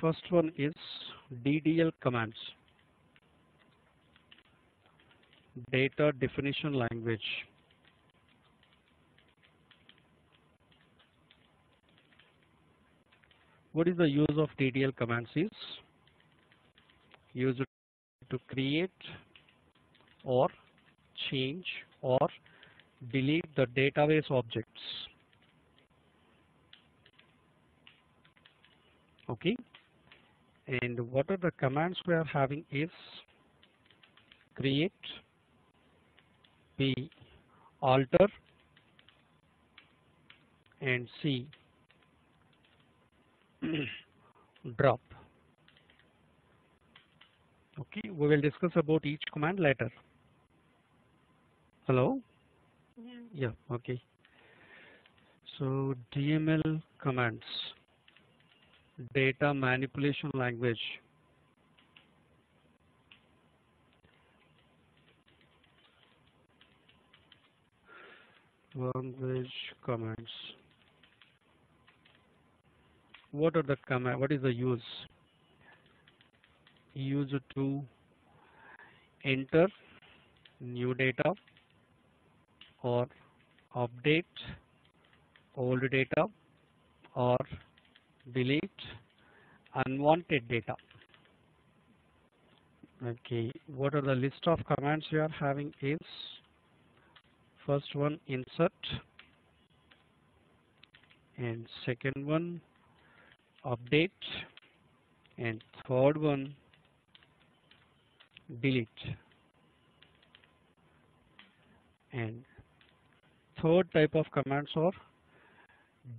First one is DDL commands. Data definition language. What is the use of DDL commands is used to create or change or delete the database objects. Okay. And what are the commands we are having is create, B alter and C drop. Okay, we will discuss about each command later. Hello? Yeah. Yeah, okay. So DML commands, data manipulation language. Language commands. What are the command? What is the use? Use to enter new data or update old data or delete unwanted data. Okay, what are the list of commands you are having is first one insert and second one update and third one delete and third type of commands are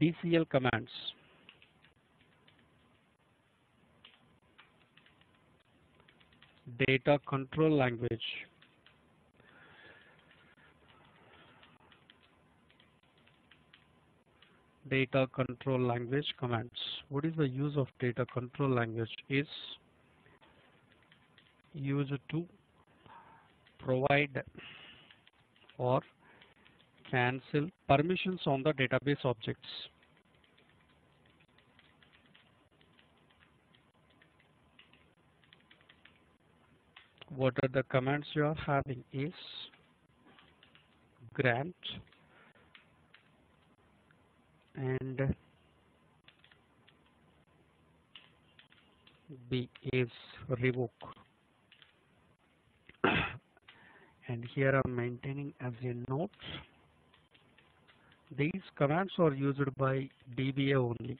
DCL commands. Data control language. Data control language commands. What is the use of data control language is used to provide or cancel permissions on the database objects. What are the commands you are having is grant and B is revoke. And here I'm maintaining as a note. These commands are used by DBA only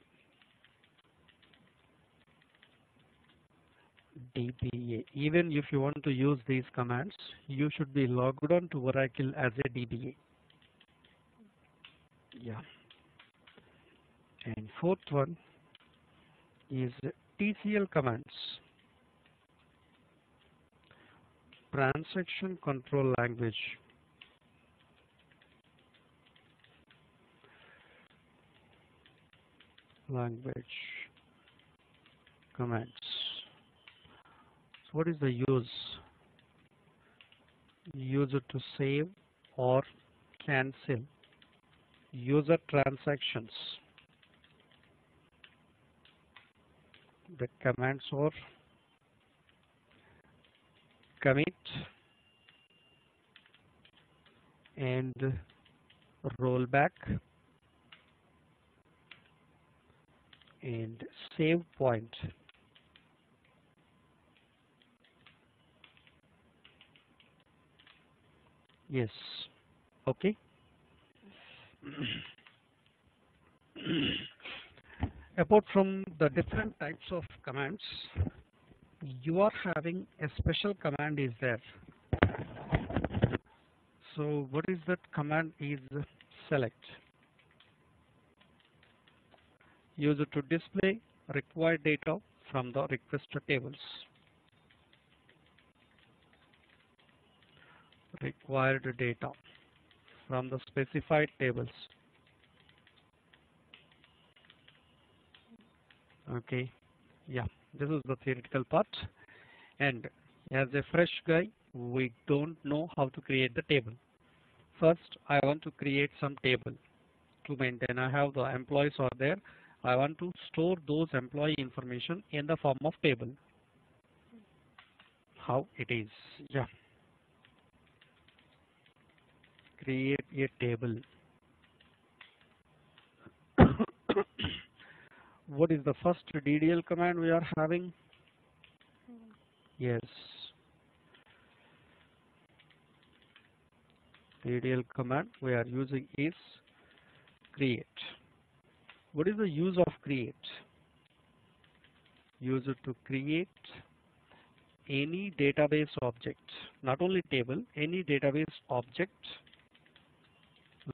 DBA even if you want to use these commands you should be logged on to Oracle as a DBA yeah. And fourth one is TCL commands. Transaction control language. Language commands what is the use? Use it to save or cancel. User transactions. The commands are commit and rollback and save point yes. Okay. Apart from the different types of commands you are having a special command is there. So what is that command is select. Use it to display required data from the requested tables required data from the specified tables. Okay yeah this is the theoretical part. And as a fresh guy we don't know how to create the table. First I want to create some table to maintain. I have the employees are there. I want to store those employee information in the form of table. How it is, yeah. Create a table. what is the first DDL command we are having? Yes. DDL command we are using is create. What is the use of create? Use it to create any database object, not only table, any database object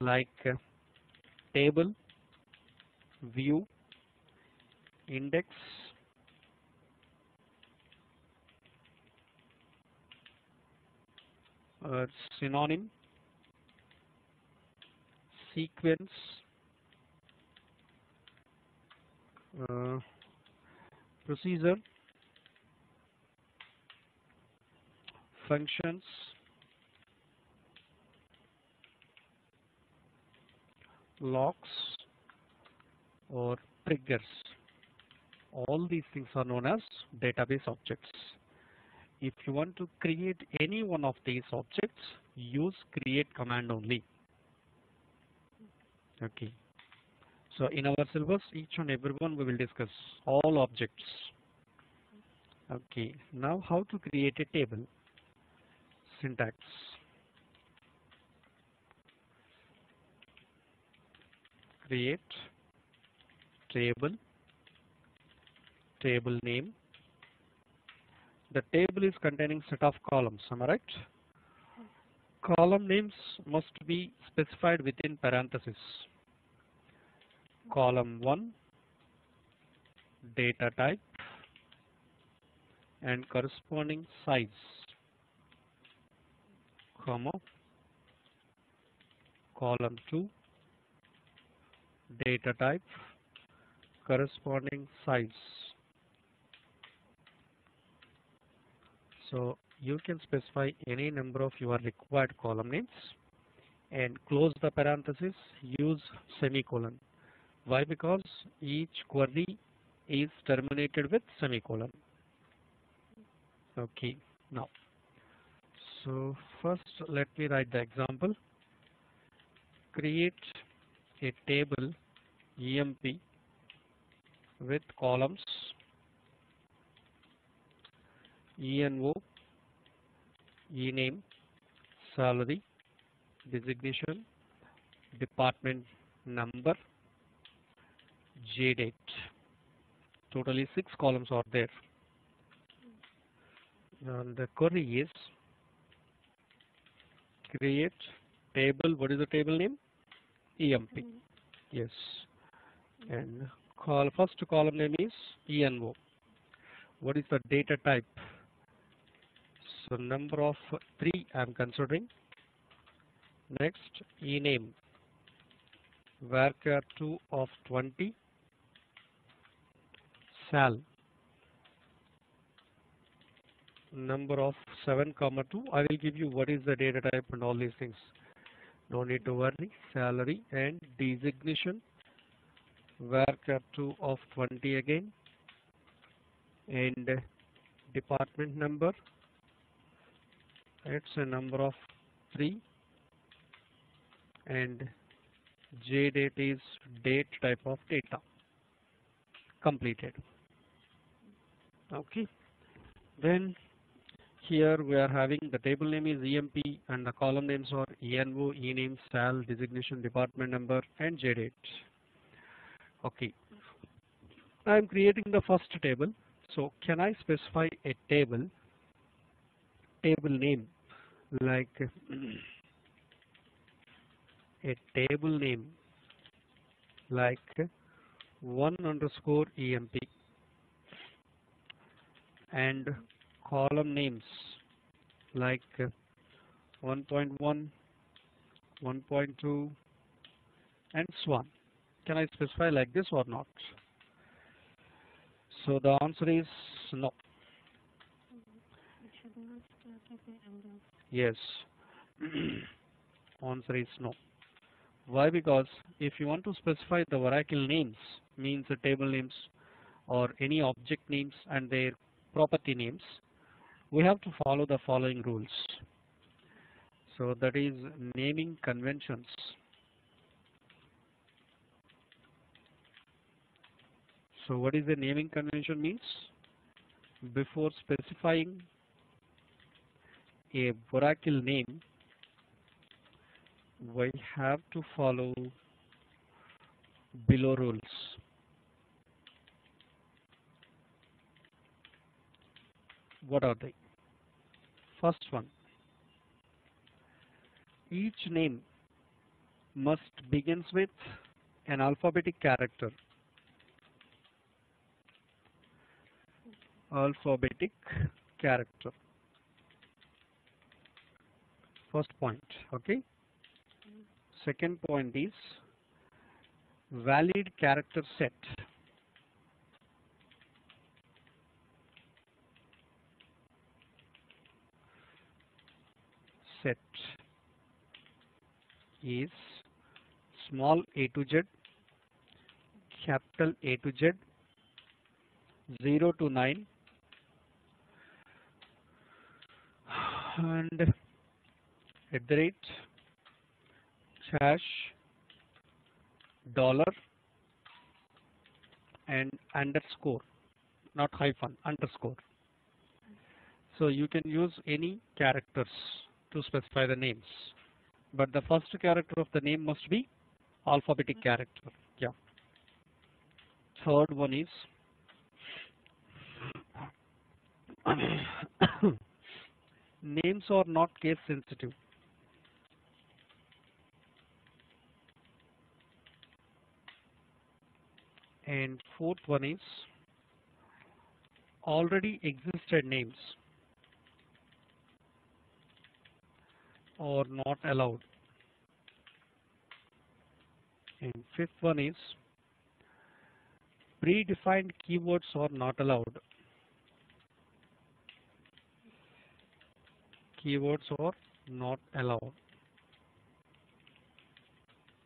like uh, table, view, index, uh, synonym, sequence, uh, procedure, functions, locks or triggers. All these things are known as database objects. If you want to create any one of these objects, use create command only. Okay. So in our syllabus, each and every one we will discuss all objects. Okay. Now how to create a table? Syntax. Create table, table name. The table is containing set of columns, am I right? Column names must be specified within parentheses. Column 1, data type and corresponding size, comma, column 2, data type, corresponding size. So you can specify any number of your required column names and close the parenthesis, use semicolon. Why? Because each query is terminated with semicolon. Okay, now, so first let me write the example. Create a table EMP with columns ENO, ENAME, salary, designation, department number, JDate. Totally six columns are there. And the query is create table. What is the table name? EMP. Mm-hmm. Yes. And call first column name is ENO. What is the data type? So number of three I am considering. Next ename varchar 2 of 20 sal number of 7 comma 2 I will give you what is the data type and all these things no need to worry. Salary and designation varchar 2 of 20 again. And department number it's a number of 3 and J date is date type of data completed. Okay. Then here we are having the table name is EMP and the column names are ENO, ENAME, SAL, designation, department number and JDate. date. Okay. I am creating the first table. So can I specify a table table name? Like a table name like 1 underscore EMP and column names like uh, 1.1, 1.2 and so on. Can I specify like this or not? So the answer is no. Yes. answer is no. Why? Because if you want to specify the Oracle names, means the table names or any object names and their property names, we have to follow the following rules. So that is naming conventions. So what is the naming convention means? Before specifying a Oracle name, we have to follow below rules. What are they? First one, each name must begins with an alphabetic character. Alphabetic character. First point, okay. Second point is valid character set. Set is small a to z, capital A to Z, 0 to 9 and at the rate hash dollar and underscore not hyphen underscore. So you can use any characters to specify the names. But the first character of the name must be alphabetic character. Yeah. Third one is names are not case sensitive. And fourth one is already existed names are not allowed. And fifth one is predefined keywords are not allowed. Keywords are not allowed.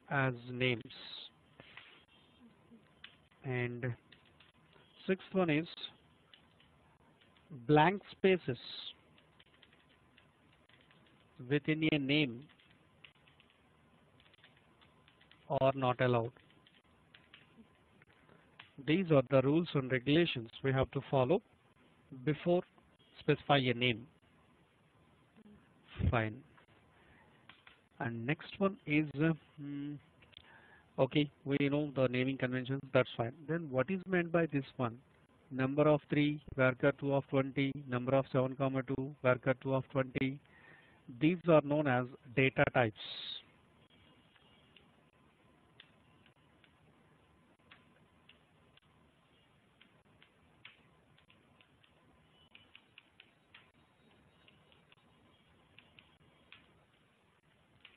As names. And sixth one is blank spaces within a name are not allowed. These are the rules and regulations we have to follow before specify a name. Fine. And next one is uh, Okay, we know the naming conventions, that's fine. Then what is meant by this one? Number of 3, varchar 2 of 20, number of 7 comma 2, varchar 2 of 20. These are known as data types.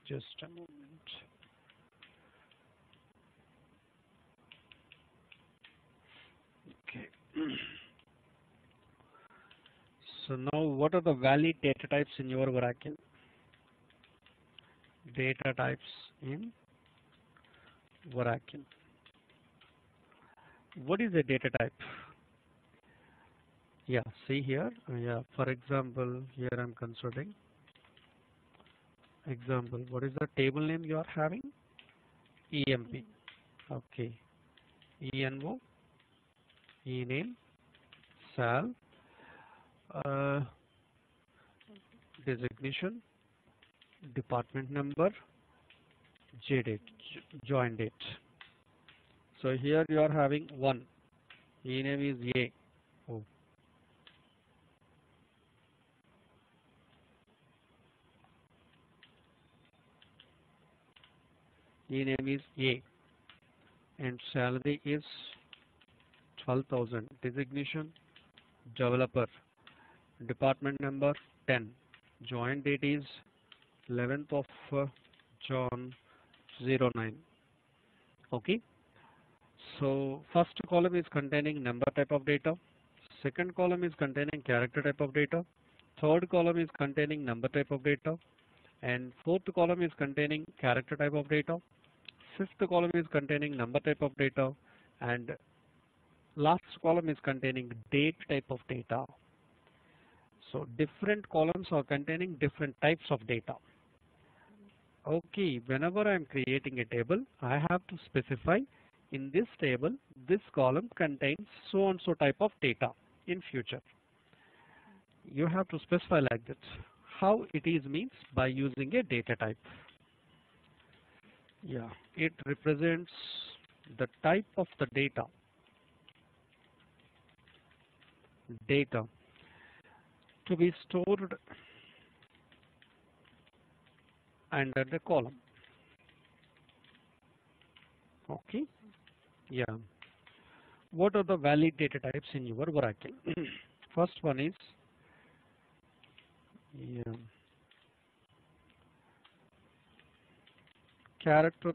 Just a moment. So now what are the valid data types in your Oracle? Data types in Oracle. What is a data type? Yeah, see here. Yeah, for example, here I'm considering. Example, what is the table name you are having? EMP. Okay. ENO ename sal uh, designation department number J date join date. So here you are having one. Name is A. Oh. ename is A. And salary is 12,000 designation developer department number 10 join date is 11th of uh, John 09 okay? So first column is containing number type of data. Second column is containing character type of data. Third column is containing number type of data. And fourth column is containing character type of data. Fifth column is containing number type of data. And last column is containing date type of data. So different columns are containing different types of data. Okay, whenever I am creating a table, I have to specify in this table, this column contains so and so type of data in future. You have to specify like this. How it is means by using a data type. Yeah, it represents the type of the data. Data to be stored under the column. Okay. Yeah. What are the valid data types in your Oracle? First one is yeah, character